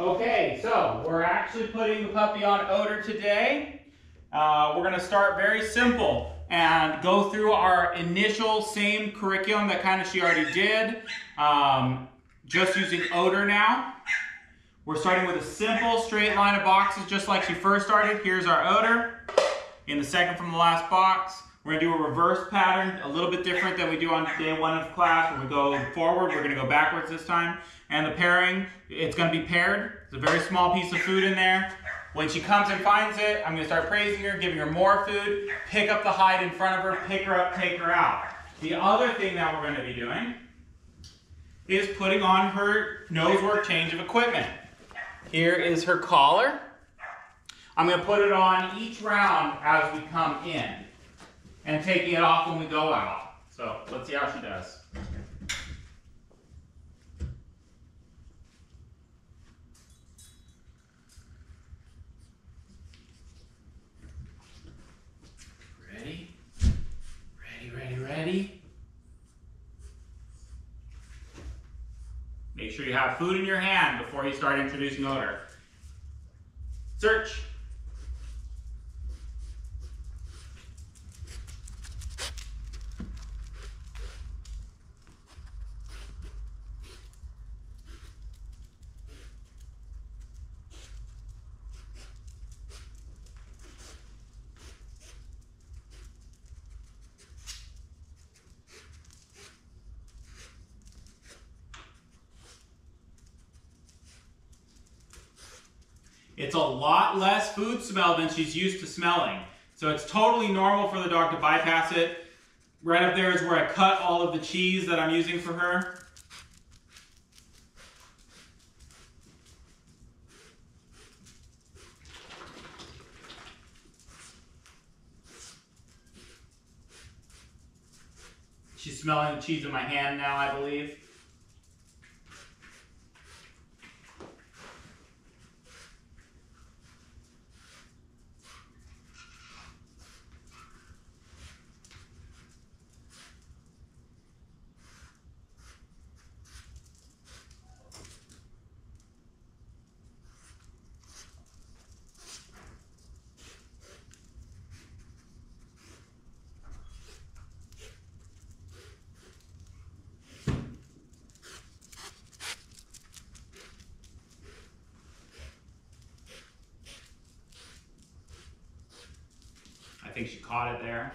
Okay, so we're actually putting the puppy on odor today. Uh, we're gonna start very simple and go through our initial same curriculum that kind of she already did, um, just using odor now. We're starting with a simple straight line of boxes just like she first started. Here's our odor. In the second from the last box, we're gonna do a reverse pattern, a little bit different than we do on day one of class. When we go forward, we're gonna go backwards this time. And the pairing, it's gonna be paired. It's a very small piece of food in there. When she comes and finds it, I'm gonna start praising her, giving her more food, pick up the hide in front of her, pick her up, take her out. The other thing that we're gonna be doing is putting on her nose work change of equipment. Here is her collar. I'm gonna put it on each round as we come in and taking it off when we go out. So let's see how she does. Ready? Ready, ready, ready. Make sure you have food in your hand before you start introducing odor. Search. It's a lot less food smell than she's used to smelling. So it's totally normal for the dog to bypass it. Right up there is where I cut all of the cheese that I'm using for her. She's smelling the cheese in my hand now, I believe. Think she caught it there.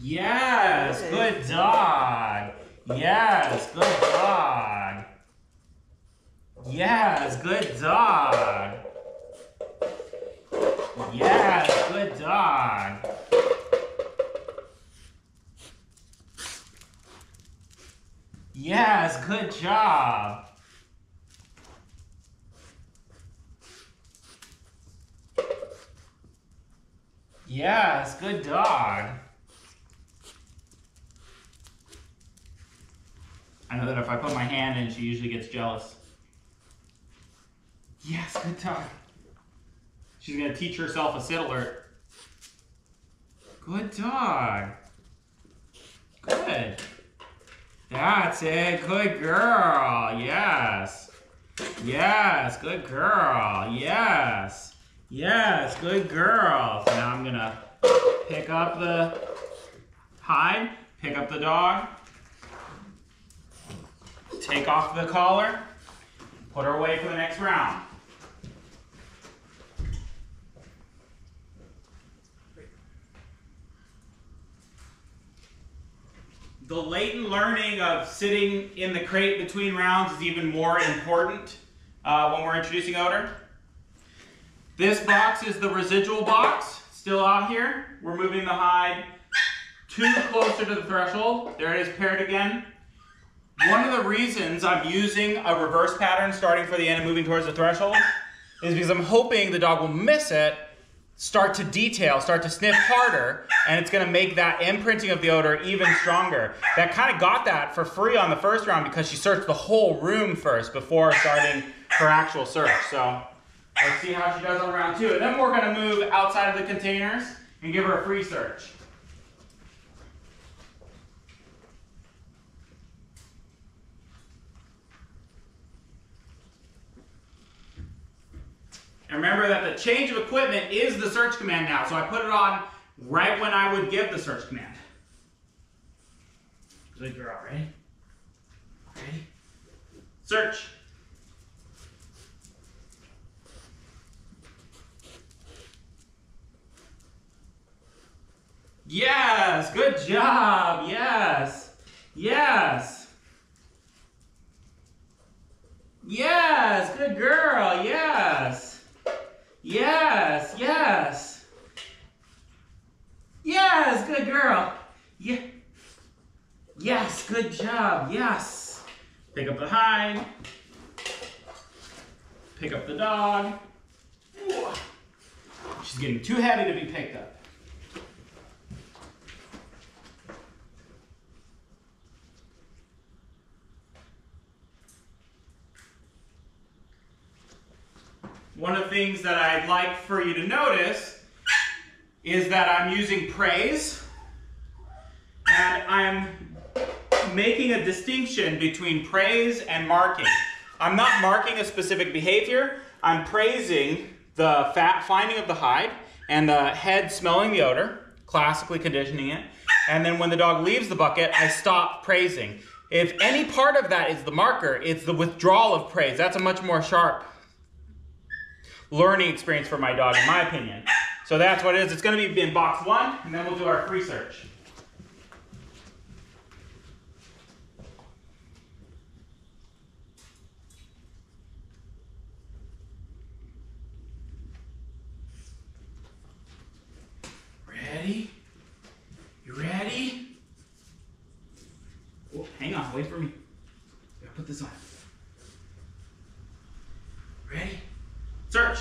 Yes, good dog. Yes, good dog. Yes, good dog. Yes, good job. Yes, good dog. I know that if I put my hand in, she usually gets jealous. Yes, good dog. She's gonna teach herself a sit alert. Good dog. Good. That's it. Good girl. Yes. Yes. Good girl. Yes. Yes. Good girl. So now I'm going to pick up the hide, pick up the dog, take off the collar, put her away for the next round. The latent learning of sitting in the crate between rounds is even more important uh, when we're introducing odor. This box is the residual box, still out here. We're moving the hide too closer to the threshold. There it is paired again. One of the reasons I'm using a reverse pattern starting for the end and moving towards the threshold is because I'm hoping the dog will miss it start to detail, start to sniff harder, and it's gonna make that imprinting of the odor even stronger. That kind of got that for free on the first round because she searched the whole room first before starting her actual search. So Let's see how she does on round two. And then we're gonna move outside of the containers and give her a free search. And remember that the change of equipment is the search command now. So I put it on right when I would give the search command. Good girl, ready? Ready? Search. Yes, good job. Yes. Yes. Yes, good girl. Yes. Yes, yes. Yes, good girl. Yeah. Yes, good job. Yes. Pick up the hide. Pick up the dog. She's getting too heavy to be picked up. One of the things that I'd like for you to notice is that I'm using praise and I'm making a distinction between praise and marking. I'm not marking a specific behavior, I'm praising the fat finding of the hide and the head smelling the odor, classically conditioning it, and then when the dog leaves the bucket, I stop praising. If any part of that is the marker, it's the withdrawal of praise. That's a much more sharp learning experience for my dog, in my opinion. So that's what it is. It's going to be in box one, and then we'll do our free search. Ready? You ready? Hang on, wait for me. Gotta put this on. Ready? Search.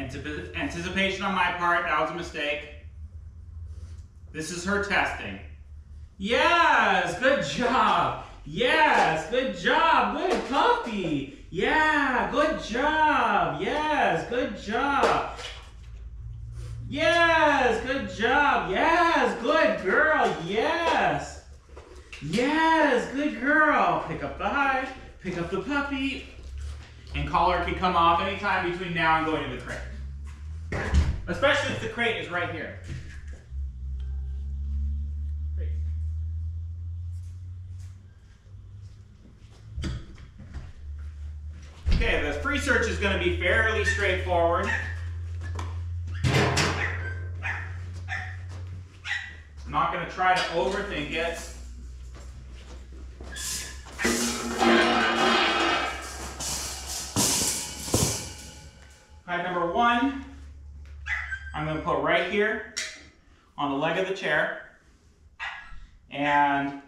Anticipation on my part, that was a mistake. This is her testing. Yes, good job. Yes, good job. Good puppy. Yeah, good job. Yes, good job. Yes, good job. Yes, good girl. Yes. Yes, good girl. Pick up the hide. Pick up the puppy. And collar can come off anytime between now and going to the crate. Especially if the crate is right here. Okay, the free search is going to be fairly straightforward. I'm not going to try to overthink it. Hide number one, I'm going to put right here on the leg of the chair. And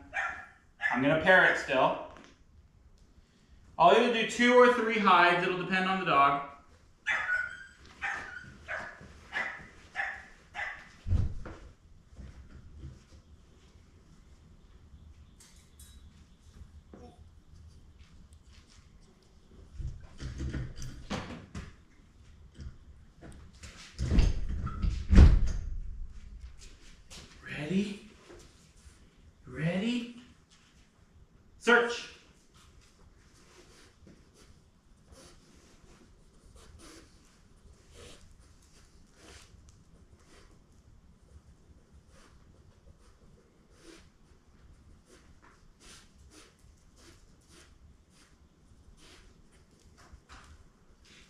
I'm going to pair it still. I'll either do two or three hides. It'll depend on the dog. Ready? Ready? Search.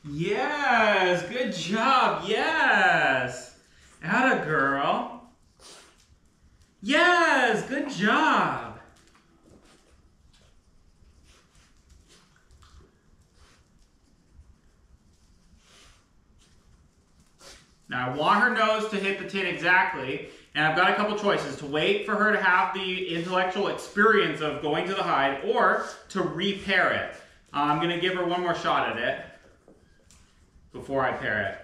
Yes, good job. Yes. Atta girl. Yes, good job. Now I want her nose to hit the tin exactly, and I've got a couple choices. To wait for her to have the intellectual experience of going to the hide, or to repair it. Uh, I'm gonna give her one more shot at it before I pair it.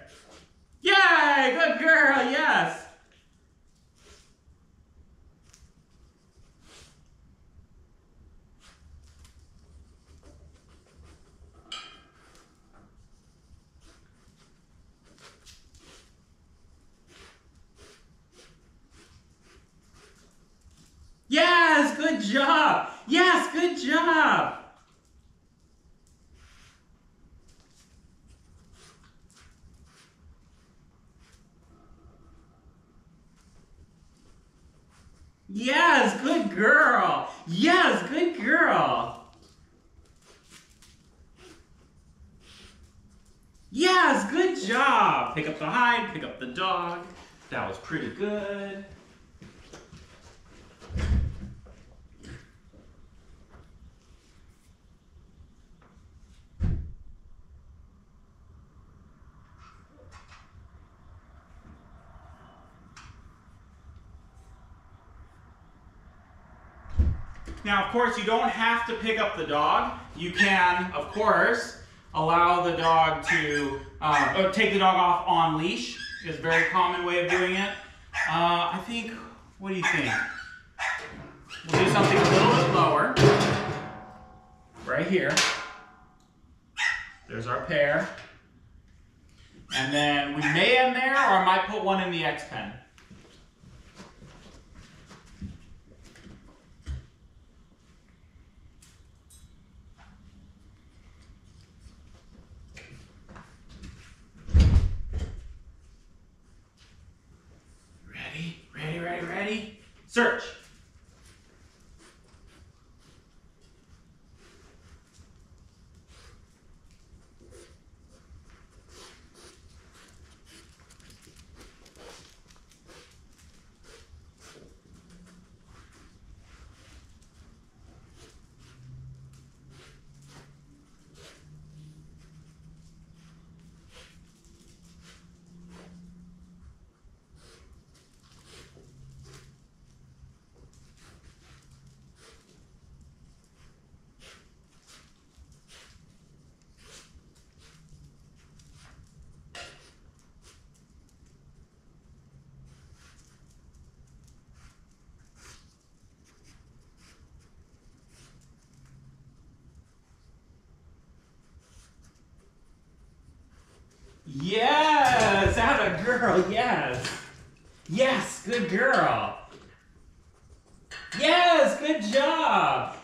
Yay! Good girl, yes! Yes, good job. Yes, good job. Yes, good girl. Yes, good girl. Yes, good job. Pick up the hide, pick up the dog. That was pretty good. Now, of course, you don't have to pick up the dog. You can, of course, allow the dog to, uh, take the dog off on leash. Is a very common way of doing it. Uh, I think, what do you think? We'll do something a little bit lower. Right here. There's our pair. And then we may end there, or I might put one in the X pen. Search. Yes, out a girl, yes. Yes, good girl. Yes, good job.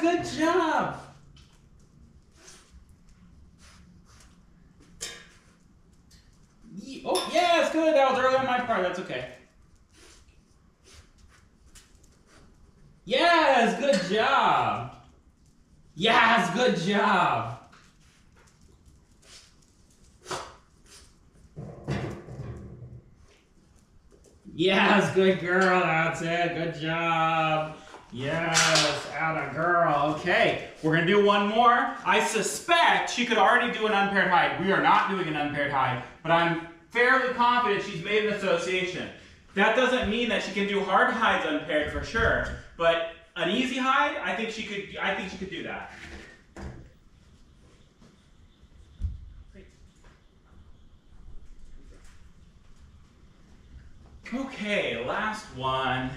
good job. Oh, yes, good. That was early on my part. That's okay. Yes, good job. Yes, good job. Yes, good girl. That's it. Good job. Yes, out a girl. Okay, we're gonna do one more. I suspect she could already do an unpaired hide. We are not doing an unpaired hide, but I'm fairly confident she's made an association. That doesn't mean that she can do hard hides unpaired for sure, but an easy hide, I think she could. I think she could do that. Okay, last one.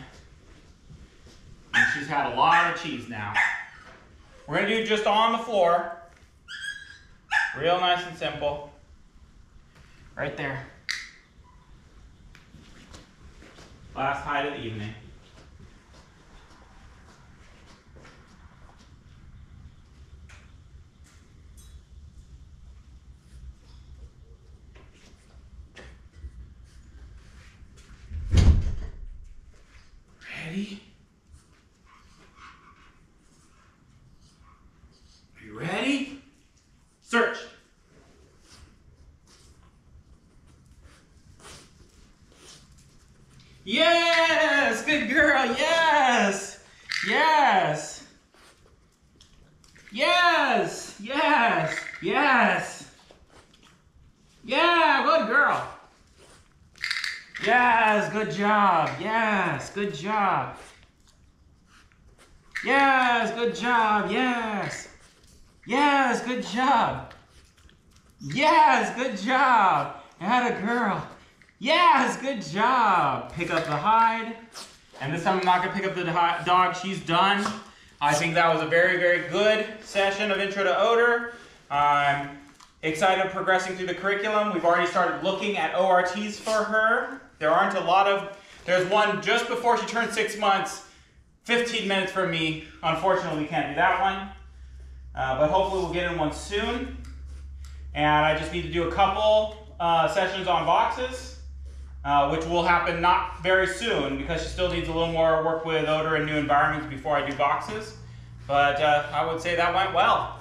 And she's had a lot of cheese now. We're gonna do just on the floor. Real nice and simple. Right there. Last hide of the evening. Ready? Are you ready? Search. Yes! Good girl, yes! Yes! Yes! Yes! Yes! Yeah, good girl. Yes, good job. Yes, good job. Yes, good job. Yes. Yes, good job. Yes, good job. Had a girl. Yes, good job. Pick up the hide. And this time I'm not gonna pick up the dog, she's done. I think that was a very, very good session of Intro to Odor. I'm excited progressing through the curriculum. We've already started looking at ORTs for her. There aren't a lot of, there's one just before she turned six months, 15 minutes from me. Unfortunately, we can't do that one. Uh, but hopefully we'll get in one soon. And I just need to do a couple uh, sessions on boxes, uh, which will happen not very soon because she still needs a little more work with odor and new environments before I do boxes. But uh, I would say that went well.